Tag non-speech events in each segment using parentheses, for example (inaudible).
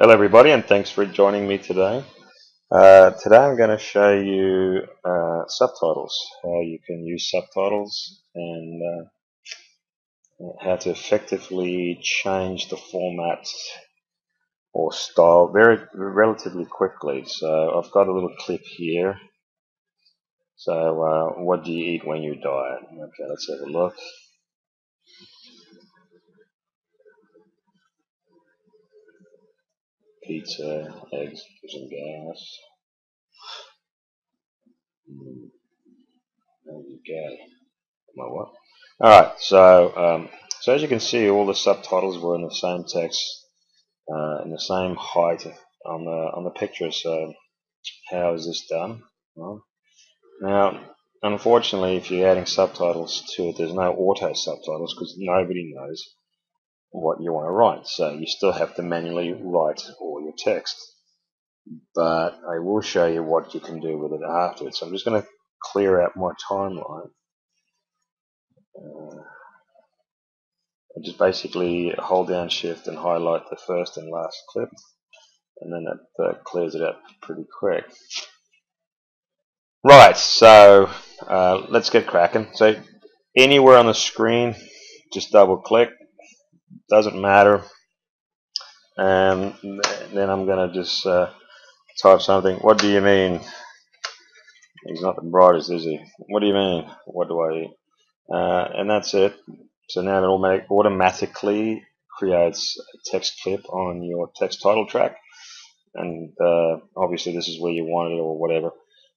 Hello everybody and thanks for joining me today. Uh, today I'm going to show you uh, subtitles, how you can use subtitles and uh, how to effectively change the format or style very relatively quickly. So I've got a little clip here. So uh, what do you eat when you diet? Okay, let's have a look. Pizza, eggs, and gas. Mm. There you go. My what? Alright, so um, so as you can see, all the subtitles were in the same text, uh, in the same height on the on the picture. So how is this done? Well, now, unfortunately, if you're adding subtitles to it, there's no auto subtitles because nobody knows what you want to write. So you still have to manually write your text. But I will show you what you can do with it afterwards. So I'm just going to clear out my timeline. Uh, I just basically hold down shift and highlight the first and last clip and then that uh, clears it up pretty quick. Right, so uh, let's get cracking. So anywhere on the screen, just double click doesn't matter and then I'm gonna just uh, type something. What do you mean? He's not the brightest is he? What do you mean? What do I eat? Uh, and that's it. So now it automatically creates a text clip on your text title track. And uh, obviously this is where you want it or whatever.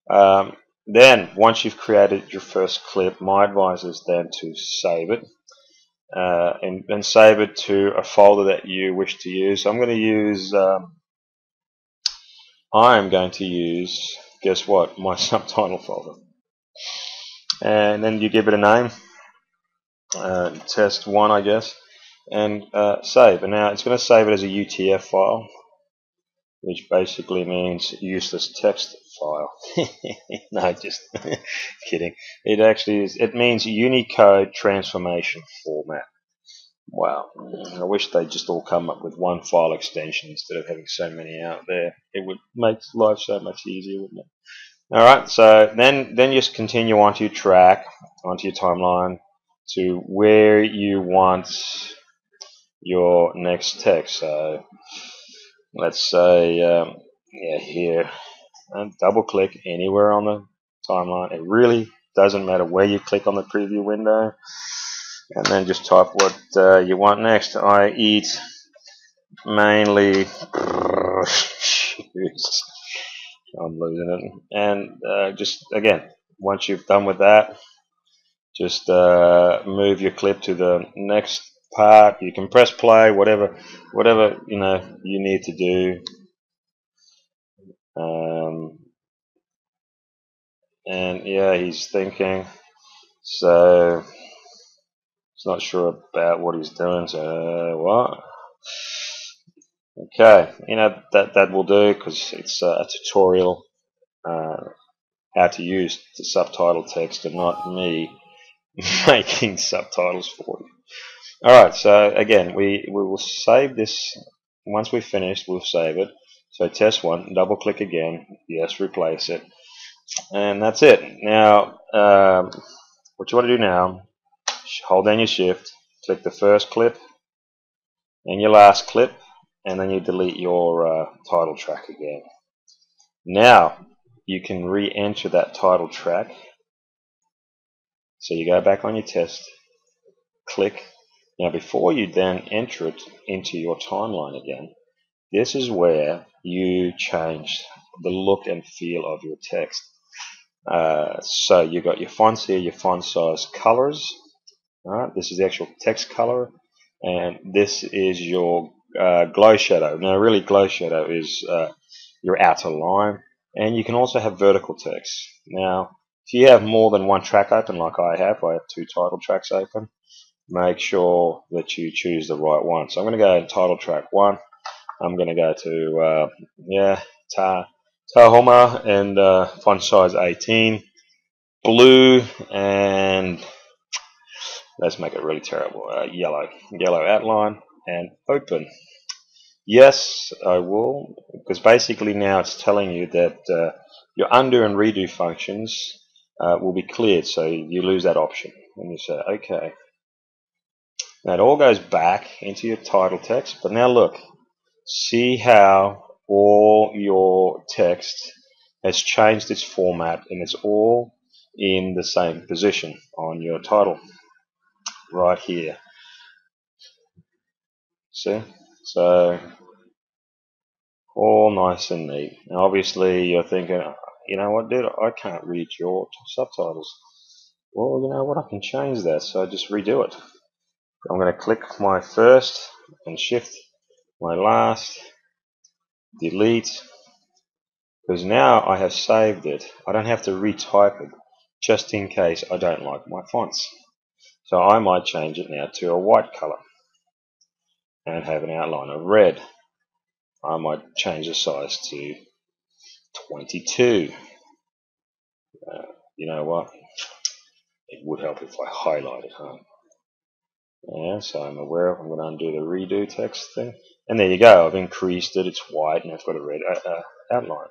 Um, then once you've created your first clip my advice is then to save it uh, and, and, save it to a folder that you wish to use. I'm going to use, um, I am going to use, guess what, (laughs) my subtitle folder. And then you give it a name, uh, test one I guess, and uh, save. And now it's going to save it as a UTF file, which basically means useless text file. (laughs) no, just (laughs) kidding. It actually is. It means Unicode transformation format. Wow. Mm, I wish they'd just all come up with one file extension instead of having so many out there. It would make life so much easier, wouldn't it? Alright, so then, then just continue onto your track, onto your timeline, to where you want your next text. So let's say, um, yeah, here, and double click anywhere on the timeline. It really doesn't matter where you click on the preview window and then just type what uh, you want next. I eat mainly (laughs) I'm losing it and uh, just again once you've done with that just uh, move your clip to the next you can press play whatever whatever you know you need to do um, and yeah he's thinking so He's not sure about what he's doing, so what? Okay, you know, that, that will do because it's a tutorial uh, how to use the subtitle text and not me (laughs) making subtitles for you. Alright, so again, we, we will save this, once we've finished, we'll save it. So test one, double click again, yes, replace it. And that's it. Now, um, what you want to do now hold down your shift, click the first clip and your last clip, and then you delete your uh, title track again. Now you can re-enter that title track. So you go back on your test, click. Now before you then enter it into your timeline again, this is where you change the look and feel of your text. Uh, so you've got your fonts here, your font size colors, Alright, this is the actual text color, and this is your uh, glow shadow. Now, really, glow shadow is uh, your outer line, and you can also have vertical text. Now, if you have more than one track open, like I have, I have two title tracks open, make sure that you choose the right one. So I'm going to go title track one. I'm going to go to, uh, yeah, Ta Tahoma and uh, font size 18, blue, and let's make it really terrible. Uh, yellow, yellow outline and open. Yes, I will, because basically now it's telling you that uh, your undo and redo functions uh, will be cleared, so you lose that option. And you say, okay. Now it all goes back into your title text, but now look, see how all your text has changed its format and it's all in the same position on your title right here. See? So, all nice and neat. Now, obviously, you're thinking, you know what, dude, I can't read your subtitles. Well, you know what, I can change that, so I just redo it. I'm going to click my first and shift my last, delete, because now I have saved it. I don't have to retype it just in case I don't like my fonts. So I might change it now to a white color and have an outline of red. I might change the size to 22. Uh, you know what? It would help if I highlight it, huh? Yeah, so I'm aware of, I'm going to undo the redo text thing. And there you go, I've increased it, it's white, and I've got a red uh, uh, outline.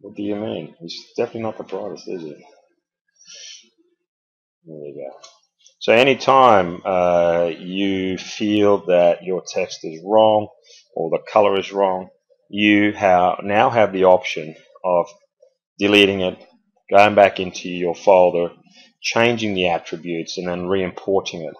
What do you mean? He's definitely not the brightest, is he? There you go. So anytime uh, you feel that your text is wrong or the color is wrong, you have, now have the option of deleting it, going back into your folder, changing the attributes, and then re-importing it.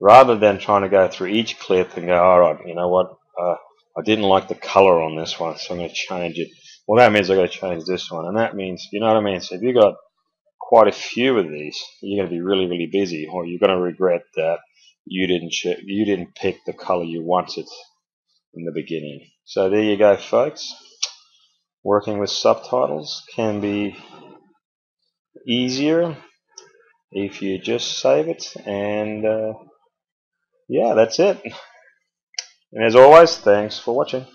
Rather than trying to go through each clip and go, all right, you know what, uh, I didn't like the color on this one, so I'm going to change it. Well, that means I've got to change this one, and that means, you know what I mean? So if you've got quite a few of these, you're going to be really, really busy, or you're going to regret that you didn't you didn't pick the color you wanted in the beginning. So there you go, folks. Working with subtitles can be easier if you just save it, and uh, yeah, that's it. And as always, thanks for watching.